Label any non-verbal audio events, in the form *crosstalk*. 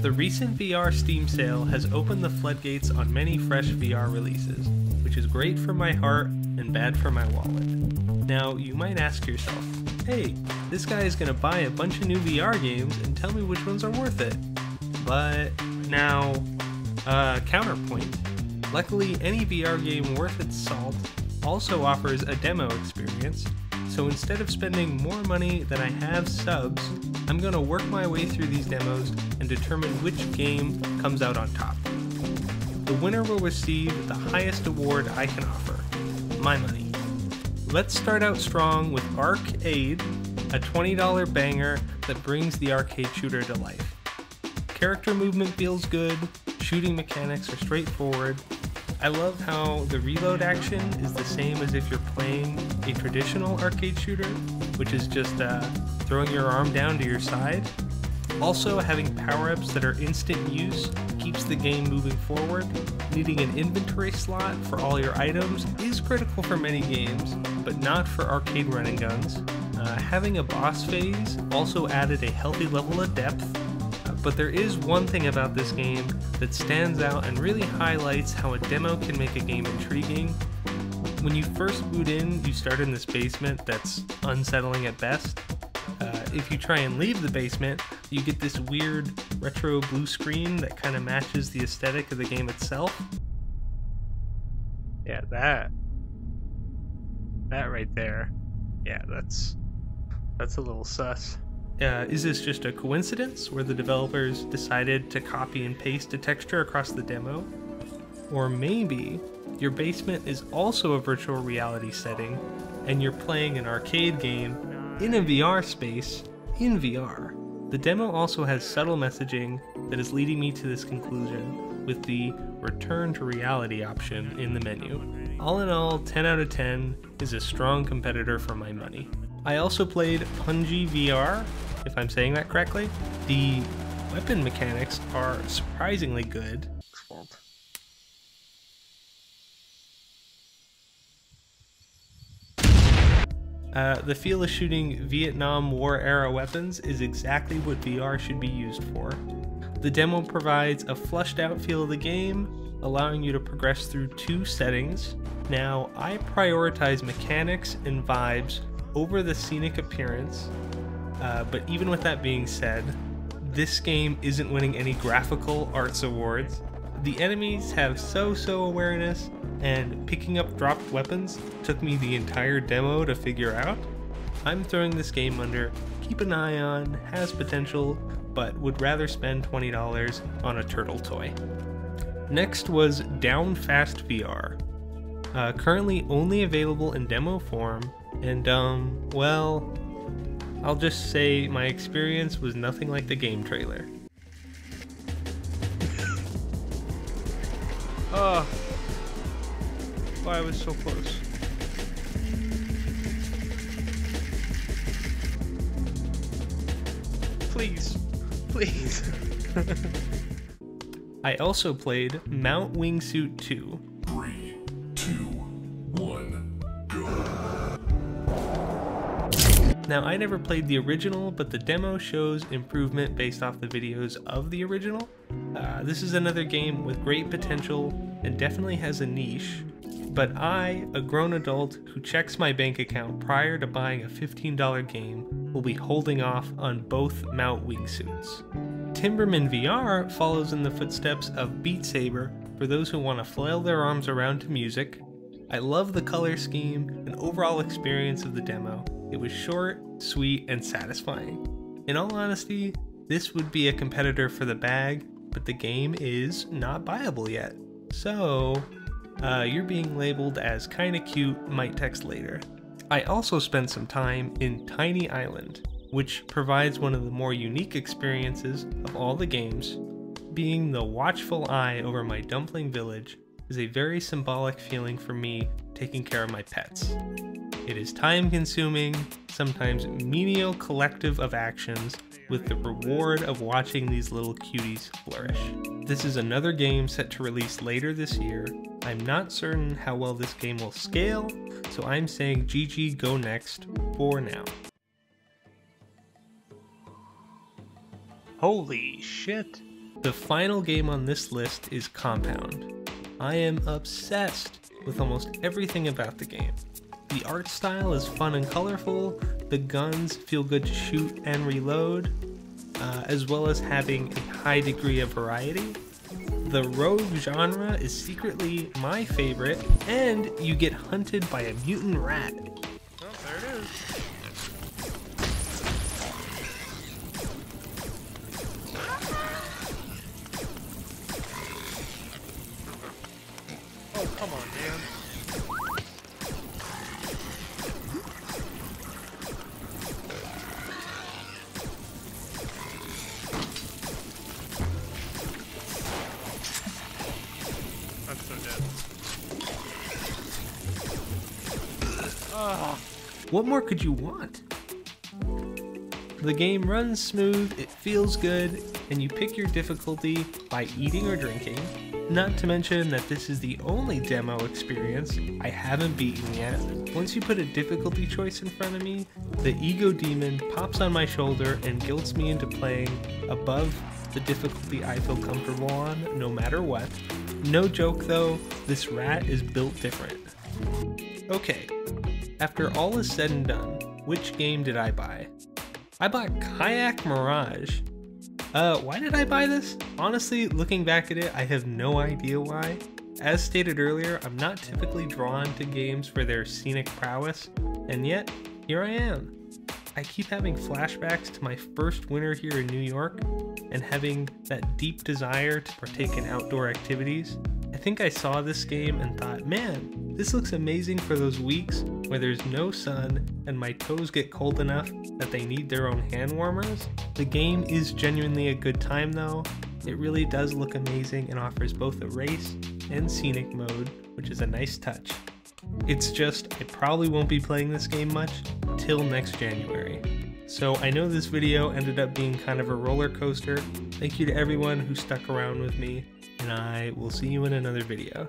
The recent VR Steam sale has opened the floodgates on many fresh VR releases, which is great for my heart and bad for my wallet. Now, you might ask yourself, hey, this guy is to buy a bunch of new VR games and tell me which ones are worth it. But now, uh, counterpoint. Luckily, any VR game worth its salt also offers a demo experience, so instead of spending more money than I have subs, I'm going to work my way through these demos and determine which game comes out on top. The winner will receive the highest award I can offer my money. Let's start out strong with Arcade, a $20 banger that brings the arcade shooter to life. Character movement feels good, shooting mechanics are straightforward. I love how the reload action is the same as if you're playing a traditional arcade shooter, which is just uh, throwing your arm down to your side. Also, having power ups that are instant use keeps the game moving forward. Needing an inventory slot for all your items is critical for many games, but not for arcade running guns. Uh, having a boss phase also added a healthy level of depth but there is one thing about this game that stands out and really highlights how a demo can make a game intriguing. When you first boot in, you start in this basement that's unsettling at best. Uh, if you try and leave the basement, you get this weird retro blue screen that kind of matches the aesthetic of the game itself. Yeah, that. That right there. Yeah, that's that's a little sus. Uh, is this just a coincidence where the developers decided to copy and paste a texture across the demo? Or maybe your basement is also a virtual reality setting and you're playing an arcade game in a VR space in VR. The demo also has subtle messaging that is leading me to this conclusion with the return to reality option in the menu. All in all, 10 out of 10 is a strong competitor for my money. I also played Punji VR, if I'm saying that correctly. The weapon mechanics are surprisingly good. Uh, the feel of shooting Vietnam War era weapons is exactly what VR should be used for. The demo provides a flushed out feel of the game, allowing you to progress through two settings. Now, I prioritize mechanics and vibes over the scenic appearance, uh, but even with that being said, this game isn't winning any graphical arts awards. The enemies have so-so awareness, and picking up dropped weapons took me the entire demo to figure out. I'm throwing this game under keep an eye on, has potential, but would rather spend $20 on a turtle toy. Next was Down Fast VR. Uh, currently only available in demo form, and um, well, I'll just say my experience was nothing like the game trailer. *laughs* oh, oh, I was so close. Please, please. *laughs* I also played Mount Wingsuit 2. Now, I never played the original, but the demo shows improvement based off the videos of the original. Uh, this is another game with great potential and definitely has a niche, but I, a grown adult who checks my bank account prior to buying a $15 game, will be holding off on both Mount Wingsuits. Timberman VR follows in the footsteps of Beat Saber for those who want to flail their arms around to music. I love the color scheme and overall experience of the demo. It was short, sweet, and satisfying. In all honesty, this would be a competitor for the bag, but the game is not buyable yet. So, uh, you're being labeled as kinda cute, might text later. I also spent some time in Tiny Island, which provides one of the more unique experiences of all the games. Being the watchful eye over my dumpling village is a very symbolic feeling for me taking care of my pets. It is time consuming, sometimes menial collective of actions with the reward of watching these little cuties flourish. This is another game set to release later this year. I'm not certain how well this game will scale, so I'm saying GG go next for now. Holy shit. The final game on this list is Compound. I am obsessed with almost everything about the game. The art style is fun and colorful, the guns feel good to shoot and reload, uh, as well as having a high degree of variety. The rogue genre is secretly my favorite, and you get hunted by a mutant rat. What more could you want? The game runs smooth, it feels good, and you pick your difficulty by eating or drinking. Not to mention that this is the only demo experience I haven't beaten yet. Once you put a difficulty choice in front of me, the ego demon pops on my shoulder and guilts me into playing above the difficulty I feel comfortable on, no matter what. No joke though, this rat is built different. Okay, after all is said and done, which game did I buy? I bought Kayak Mirage. Uh, why did I buy this? Honestly, looking back at it, I have no idea why. As stated earlier, I'm not typically drawn to games for their scenic prowess, and yet, here I am. I keep having flashbacks to my first winter here in New York and having that deep desire to partake in outdoor activities. I think I saw this game and thought, man, this looks amazing for those weeks where there's no sun and my toes get cold enough that they need their own hand warmers. The game is genuinely a good time though. It really does look amazing and offers both a race and scenic mode, which is a nice touch. It's just, I probably won't be playing this game much till next January. So I know this video ended up being kind of a roller coaster. Thank you to everyone who stuck around with me, and I will see you in another video.